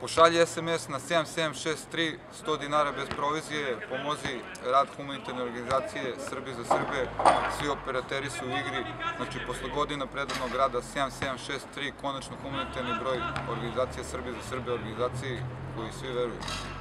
Pošalji SMS na 7763, 100 dinara bez provizije, pomozi rad humanitarne organizacije Srbi za Srbe, svi operateri su u igri, znači posle godina predanog rada 7763, konačno humanitarni broj organizacije Srbi za Srbe, organizaciji koji svi veruju.